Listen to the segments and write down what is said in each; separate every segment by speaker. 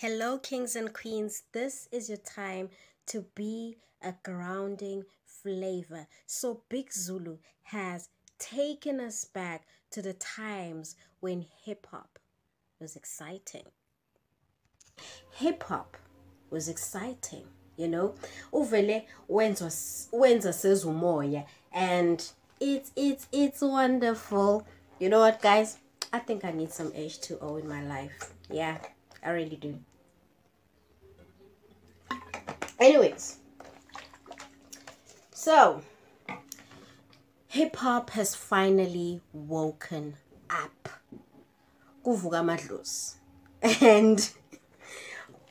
Speaker 1: Hello, kings and queens. This is your time to be a grounding flavor. So, Big Zulu has taken us back to the times when hip hop was exciting. Hip hop was exciting, you know. Uvele wenza sezumoya and it's it's it's wonderful. You know what, guys? I think I need some H2O in my life. Yeah, I really do. Anyways, so hip hop has finally woken up. Madlozi. And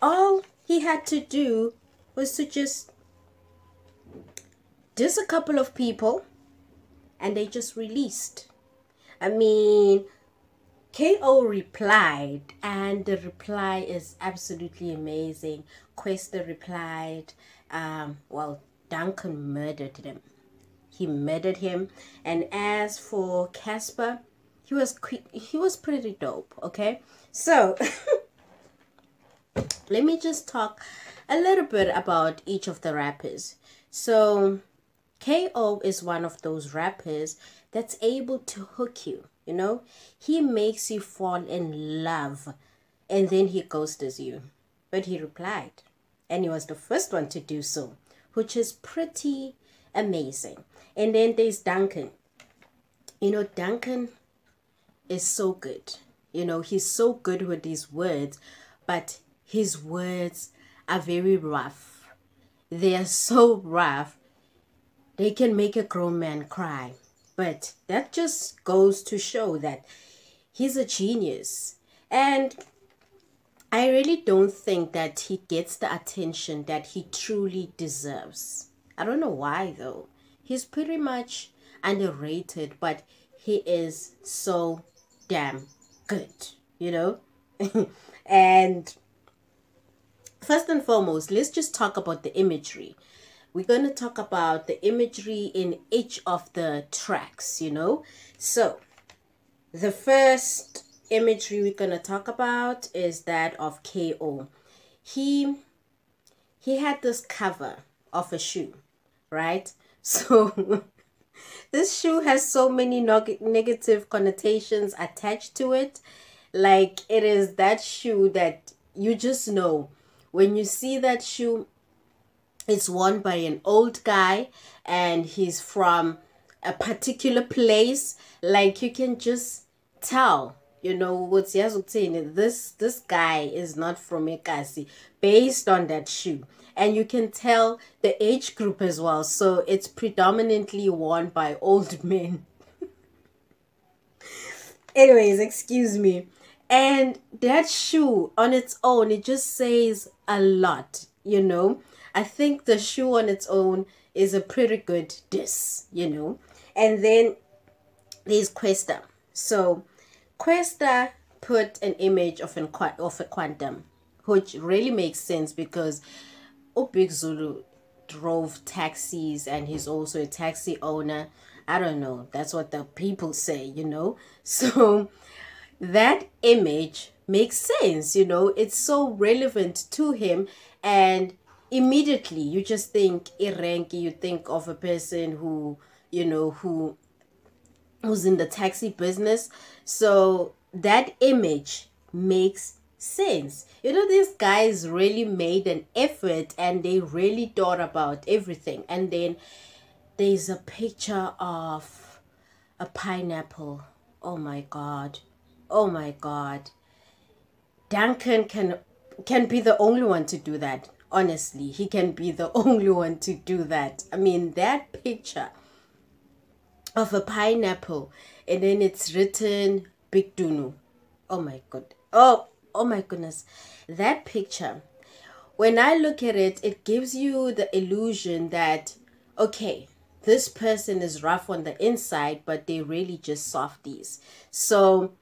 Speaker 1: all he had to do was to just diss a couple of people and they just released. I mean, KO replied, and the reply is absolutely amazing. Kwesta replied, um, well, Duncan murdered him. He murdered him. And as for Cassper, he was he was pretty dope. Okay, so let me just talk a little bit about each of the rappers. So KO is one of those rappers that's able to hook you you know, he makes you fall in love and then he ghosts you. But he replied, and he was the first one to do so, which is pretty amazing. And then there's Duncan. You know, Duncan is so good. You know, he's so good with his words, but his words are very rough. They are so rough, they can make a grown man cry. But that just goes to show that he's a genius. And I really don't think that he gets the attention that he truly deserves. I don't know why though. He's pretty much underrated, but he is so damn good, you know? and first and foremost, let's just talk about the imagery we're going to talk about the imagery in each of the tracks, you know. So, the first imagery we're going to talk about is that of KO. He he had this cover of a shoe, right? So this shoe has so many negative connotations attached to it. Like it is that shoe that you just know when you see that shoe it's worn by an old guy and he's from a particular place. Like you can just tell you know what's saying this this guy is not from Ekasi based on that shoe. And you can tell the age group as well. So it's predominantly worn by old men. Anyways excuse me. And that shoe on its own it just says a lot you know I think the shoe on its own is a pretty good diss, you know. And then there's Kwesta. So Kwesta put an image of, an, of a quantum, which really makes sense because Big Zulu drove taxis and he's also a taxi owner. I don't know. That's what the people say, you know. So that image makes sense, you know. It's so relevant to him and immediately you just think irenki you think of a person who you know who who's in the taxi business. So that image makes sense. You know these guys really made an effort and they really thought about everything. And then there's a picture of a pineapple. Oh my god. Oh my god. Duncan can can be the only one to do that honestly he can be the only one to do that. I mean that picture of a pineapple and then it's written big dunu. Oh my god. Oh oh my goodness. That picture when i look at it it gives you the illusion that okay this person is rough on the inside but they really just softies. So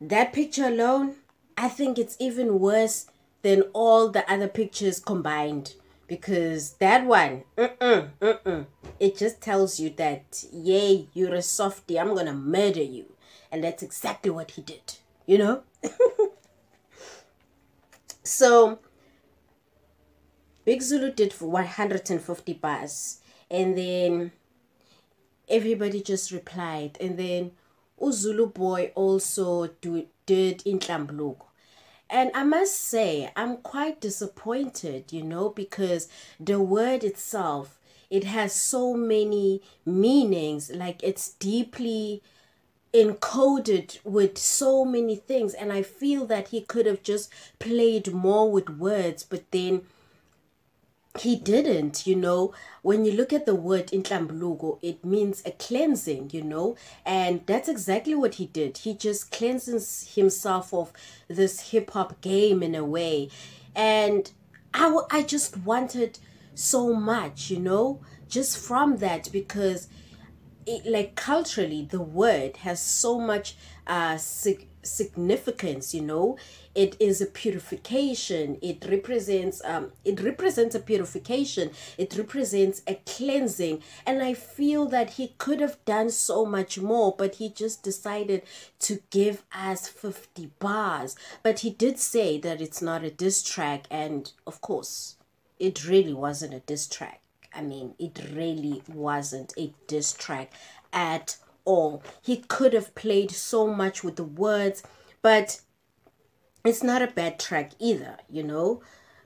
Speaker 1: that picture alone i think it's even worse than all the other pictures combined. Because that one mm-mm, mm-mm, it just tells you that yay you're a softy i'm gonna murder you. And that's exactly what he did you know? So Big Zulu did for 150 bars. And then everybody just replied. And then Uzulu boy also do, did in Intlambuluko. And I must say, I'm quite disappointed, you know, because the word itself, it has so many meanings. Like it's deeply encoded with so many things. And I feel that he could have just played more with words, but then he didn't you know. When you look at the word intlambuluko it means a cleansing you know. And that's exactly what he did. He just cleanses himself of this hip-hop game in a way. And I, I just wanted so much you know just from that because it, like culturally the word has so much uh sig- significance you know. It is a purification. It represents um it represents a purification. It represents a cleansing. And i feel that he could have done so much more but he just decided to give us 50 bars. But he did say that it's not a diss track and of course it really wasn't a diss track. I mean it really wasn't a diss track at all he could have played so much with the words but it's not a bad track either, you know,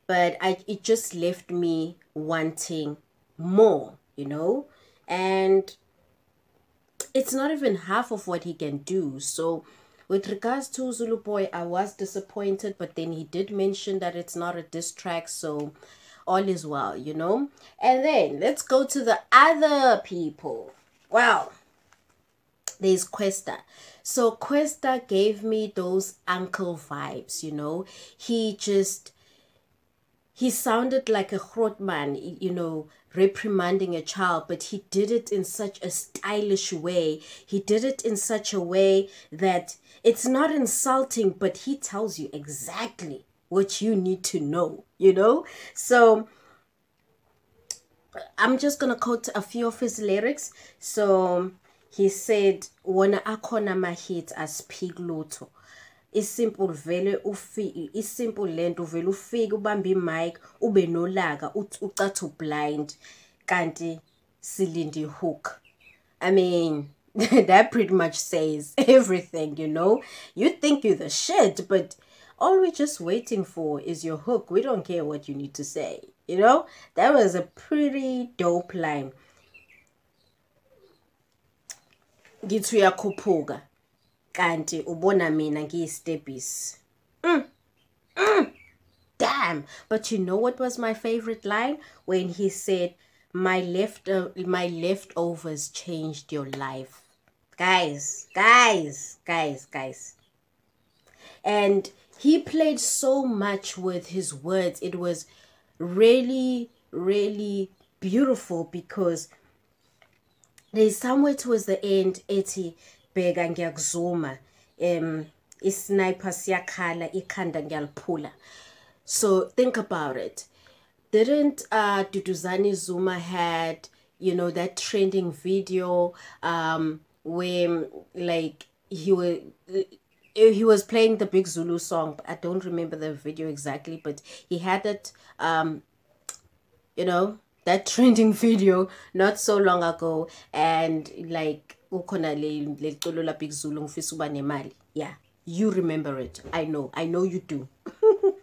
Speaker 1: but I it just left me wanting more, you know, and it's not even half of what he can do. So with regards to Zulu Boy, I was disappointed, but then he did mention that it's not a diss track, so all is well, you know. And then let's go to the other people. Wow there's Kwesta. So Kwesta gave me those uncle vibes, you know. He just he sounded like a Grootman, you know, reprimanding a child, but he did it in such a stylish way. He did it in such a way that it's not insulting, but he tells you exactly what you need to know, you know? So I'm just going to quote a few of his lyrics. So he said wona akhona ama-hits asiphiki lutho isimple vele ufike isimple lento uvele ufike ubambe imic ube nolaka ucathi blind kanti silindi hook i mean that pretty much says everything you know? You think you're the shit but all we're just waiting for is your hook. We don't care what you need to say you know? That was a pretty dope line ngithi uyakhuphuka kanti ubona mina ngiyistebhisi mm. mm. damn but you know what was my favorite line when he said my left uh, my leftovers changed your life guys guys guys guys and he played so much with his words it was really really beautiful because there's somewhere towards the end ethi bheka ngiyakuzuma. Um isniper siyakhala ikhanda ngiyaliphula. So think about it. Didn't uh duduzane zuma had you know that trending video um where like he was he was playing the big zulu song. I don't remember the video exactly but he had it um you know that trending video not so long ago and like ukhona le leculo la Big Zulu ngifisa uba nemali. Yeah you remember it. I know i know you do.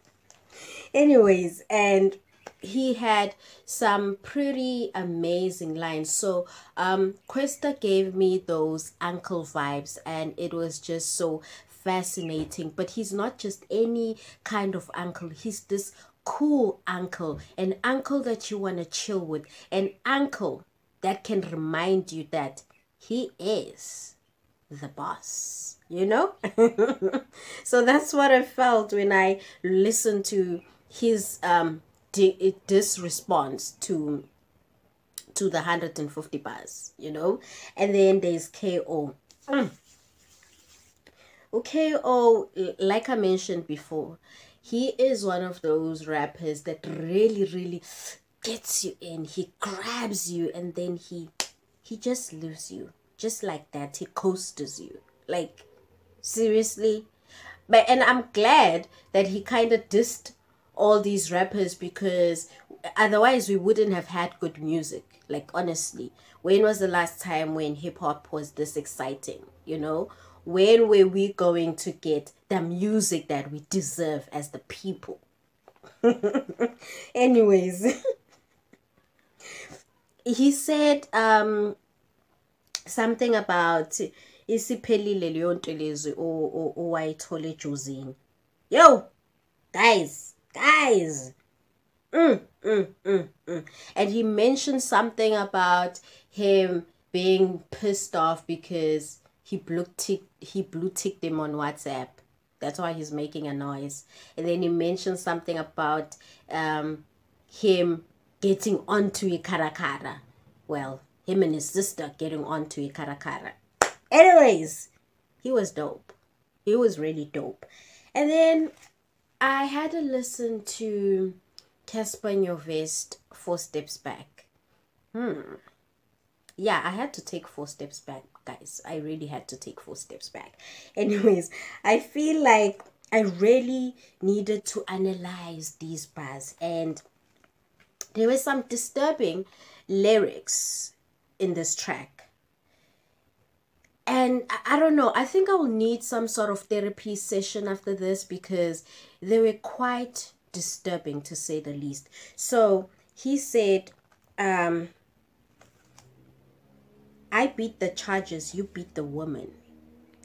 Speaker 1: Anyways and he had some pretty amazing lines. So um Kwesta gave me those uncle vibes and it was just so fascinating. But he's not just any kind of uncle. He's this cool uncle, an uncle that you want to chill with, an uncle that can remind you that he is the boss, you know? so that's what I felt when I listened to his um this response to to the 150 bars, you know? And then there's KO. Mm. KO, like I mentioned before, he is one of those rappers that really really gets you in he grabs you and then he he just leaves you just like that he coasters you like seriously but and i'm glad that he kind of dissed all these rappers because otherwise we wouldn't have had good music. Like honestly, when was the last time when hip hop was this exciting? You know, when were we going to get the music that we deserve as the people? Anyways, he said um something about isiphelile leyo nto lezi owayithola ejozini yo guys guys mm, mm, mm, mm. and he mentioned something about him being pissed off because he blue tick he blue ticked him on whatsapp that's why he's making a noise and then he mentioned something about um him getting onto ikarakara well him and his sister getting onto ikarakara Anyways, he was dope. He was really dope. And then I had to listen to Cassper Nyovest Four Steps Back. Hmm. Yeah, I had to take four steps back, guys. I really had to take four steps back. Anyways, I feel like I really needed to analyze these bars and there were some disturbing lyrics in this track and I, I don't know i think i will need some sort of therapy session after this because they were quite disturbing to say the least so he said um i beat the charges you beat the woman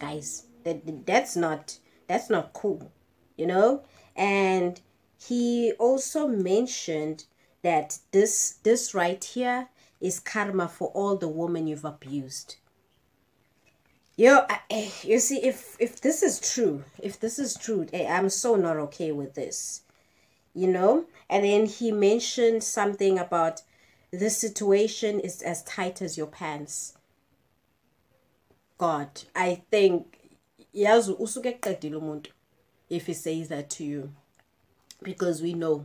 Speaker 1: guys that that's not that's not cool you know and he also mentioned that this this right here is karma for all the women you've abused Yo, I, eh, you see, if if this is true, if this is true, eh, I'm so not okay with this, you know. And then he mentioned something about the situation is as tight as your pants. God, I think yazi usuke eqedile umuntu if he says that to you because we know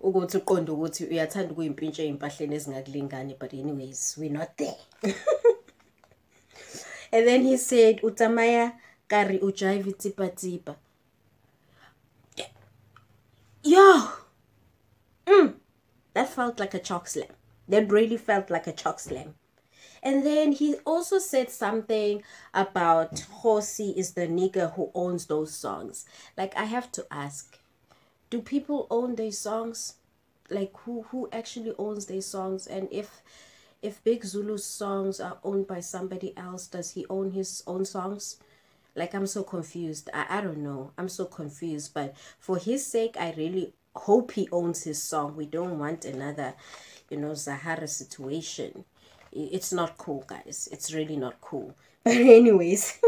Speaker 1: ukuthi uqonde ukuthi uyathanda ukuyimpintsha ezimpahleni ezingakulingani but anyways we're not there And then he said, Utamaya kari ujaivi tipa tipa. Yo! Mm, that felt like a chalk slam. That really felt like a chalk slam. And then he also said something about Horsey is the nigger who owns those songs. Like I have to ask, do people own their songs? Like who who actually owns their songs? And if if Big Zulu's songs are owned by somebody else, does he own his own songs? Like, I'm so confused. I, I don't know. I'm so confused. But for his sake, I really hope he owns his song. We don't want another, you know, Zahara situation. It's not cool, guys. It's really not cool. But anyways.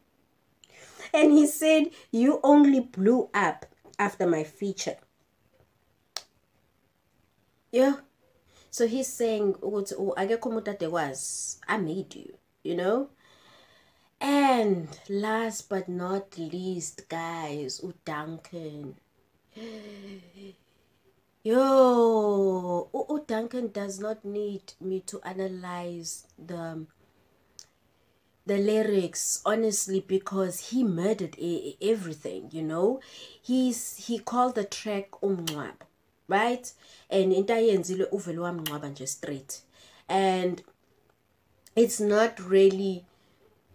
Speaker 1: and he said, you only blew up after my feature. Yeah so he's saying ukuthi oh, akekho umuntu ade kwazi i made you you know and last but not least guys uDuncan yo Duncan does not need me to analyze the um, the lyrics honestly because he murdered everything you know? He's he called the track umncwabo right? And into ayenzile uvele nje straight. And it's not really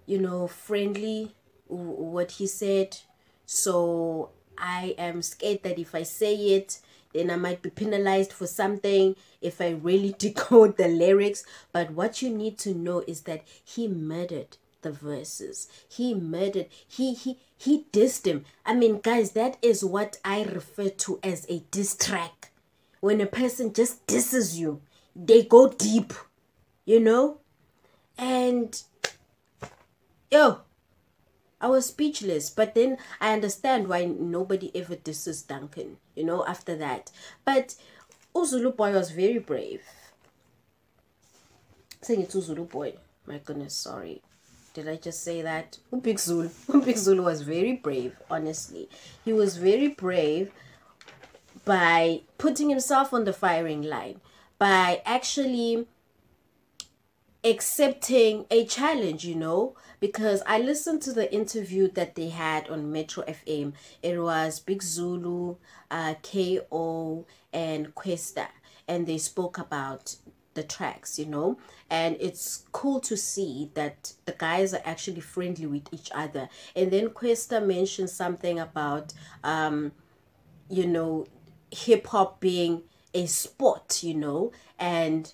Speaker 1: you know friendly what he said. So i am scared that if i say it then i might be penalized for something if i really decode the lyrics. But what you need to know is that he murdered the verses. He murdered he he he dissed him. I mean guys that is what i refer to as a diss track. When a person just disses you they go deep you know? And yo I was speechless but then I understand why nobody ever disses Duncan you know after that but Uzulu boy was very brave saying it's Uzulu boy my goodness sorry did I just say that? Big Zulu. Big Zulu was very brave, honestly. He was very brave by putting himself on the firing line, by actually accepting a challenge, you know, because I listened to the interview that they had on Metro FM. It was Big Zulu, uh, KO, and Kwesta, and they spoke about the tracks, you know, and it's cool to see that the guys are actually friendly with each other. And then Kwesta mentioned something about, um, you know, hip hop being a sport, you know, and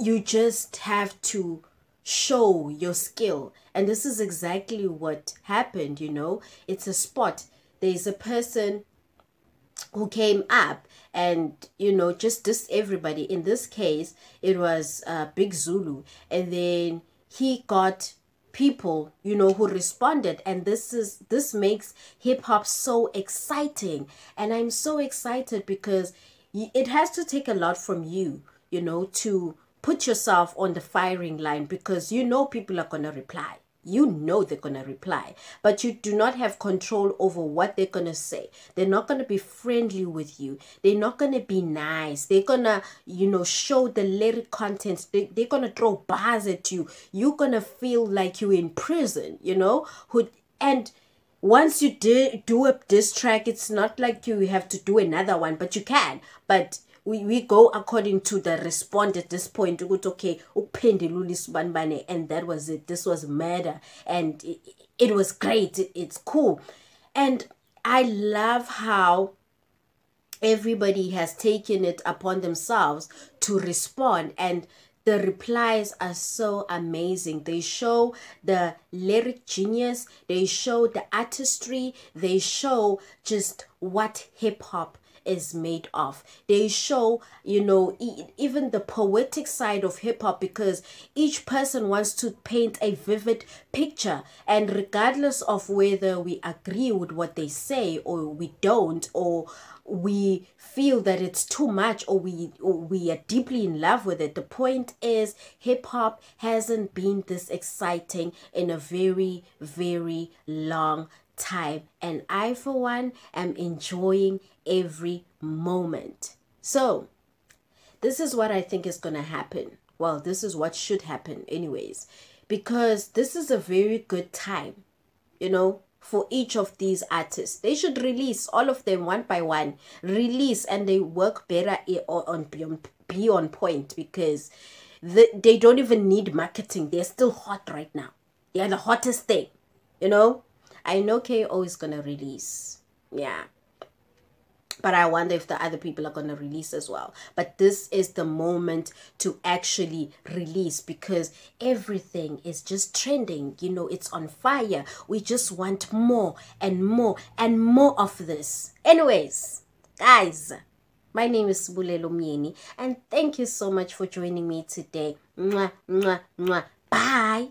Speaker 1: you just have to show your skill. And this is exactly what happened, you know. It's a spot. There's a person who came up and you know just this everybody in this case it was uh, big zulu and then he got people you know who responded and this is this makes hip hop so exciting and i'm so excited because it has to take a lot from you you know to put yourself on the firing line because you know people are going to reply. You know they're going to reply, but you do not have control over what they're going to say. They're not going to be friendly with you. They're not going to be nice. They're going to, you know, show the lyric contents. They, they're going to throw bars at you. You're going to feel like you're in prison, you know? Who And once you do, do a diss track, it's not like you have to do another one, but you can. But we, we go according to the respond at this point ukuthi okay ukuphendula isibanibane and that was it. This was murder and it, it was great. It, it's cool. And i love how everybody has taken it upon themselves to respond and the replies are so amazing. They show the lyric genius they show the artistry they show just what hip hop is made of. They show, you know, even the poetic side of hip hop because each person wants to paint a vivid picture. And regardless of whether we agree with what they say or we don't, or we feel that it's too much or we or we are deeply in love with it the point is hip hop hasn't been this exciting in a very very long time and I for one am enjoying every moment. So, this is what I think is going to happen. Well, this is what should happen anyways because this is a very good time, you know, for each of these artists. They should release all of them one by one, release and they work better on beyond be on point because the, they don't even need marketing. They're still hot right now. They're the hottest thing, you know. I know KO is gonna release. Yeah. But I wonder if the other people are gonna release as well. But this is the moment to actually release because everything is just trending. You know, it's on fire. We just want more and more and more of this. Anyways, guys. My name is Bulelo Myeni and thank you so much for joining me today. Mwah, mwah, mwah. Bye.